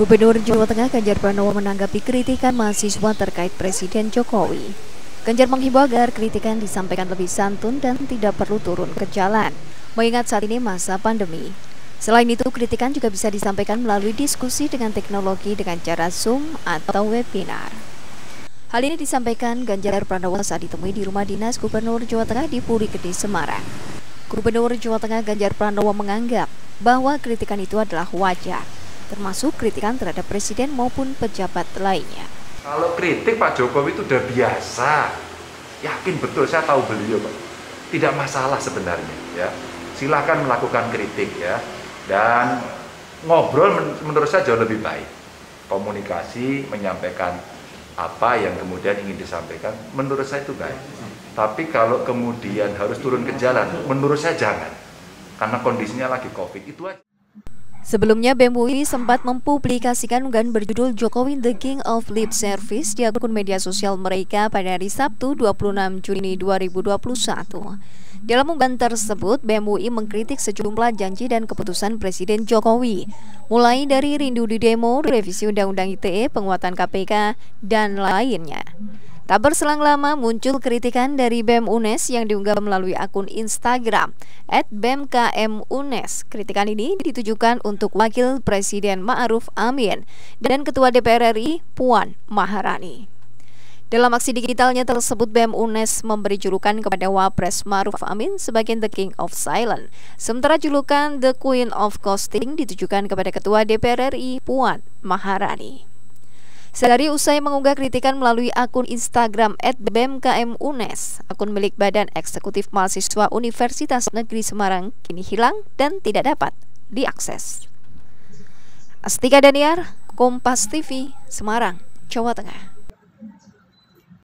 Gubernur Jawa Tengah Ganjar Pranowo menanggapi kritikan mahasiswa terkait Presiden Jokowi. Ganjar menghimbau agar kritikan disampaikan lebih santun dan tidak perlu turun ke jalan, mengingat saat ini masa pandemi. Selain itu, kritikan juga bisa disampaikan melalui diskusi dengan teknologi dengan cara Zoom atau webinar. Hal ini disampaikan Ganjar Pranowo saat ditemui di rumah dinas Gubernur Jawa Tengah di Puri Gede, Semarang. Gubernur Jawa Tengah Ganjar Pranowo menganggap bahwa kritikan itu adalah wajar termasuk kritikan terhadap presiden maupun pejabat lainnya. Kalau kritik Pak Jokowi itu udah biasa, yakin betul saya tahu beliau Pak. Tidak masalah sebenarnya ya. Silahkan melakukan kritik ya. Dan ngobrol menurut saya jauh lebih baik. Komunikasi, menyampaikan apa yang kemudian ingin disampaikan, menurut saya itu baik. Tapi kalau kemudian harus turun ke jalan, menurut saya jangan. Karena kondisinya lagi COVID, itu aja. Sebelumnya BEM UI sempat mempublikasikan unggahan berjudul Jokowi The King of Lip Service di akun media sosial mereka pada hari Sabtu 26 Juni 2021. Dalam unggahan tersebut, BEM UI mengkritik sejumlah janji dan keputusan Presiden Jokowi, mulai dari rindu di demo, revisi Undang-Undang ITE, penguatan KPK, dan lainnya. Tak berselang lama muncul kritikan dari BEM UNES yang diunggah melalui akun Instagram @bemkmunes. Kritikan ini ditujukan untuk Wakil Presiden Ma'ruf Amin dan Ketua DPR RI Puan Maharani. Dalam aksi digitalnya tersebut, BEM UNES memberi julukan kepada Wapres Ma'ruf Amin sebagai The King of Silent. Sementara julukan The Queen of Coasting ditujukan kepada Ketua DPR RI Puan Maharani. Sedari usai mengunggah kritikan melalui akun Instagram @bmkmunes, akun milik Badan Eksekutif Mahasiswa Universitas Negeri Semarang kini hilang dan tidak dapat diakses. Astika Daniar, Kompas TV, Semarang, Jawa Tengah.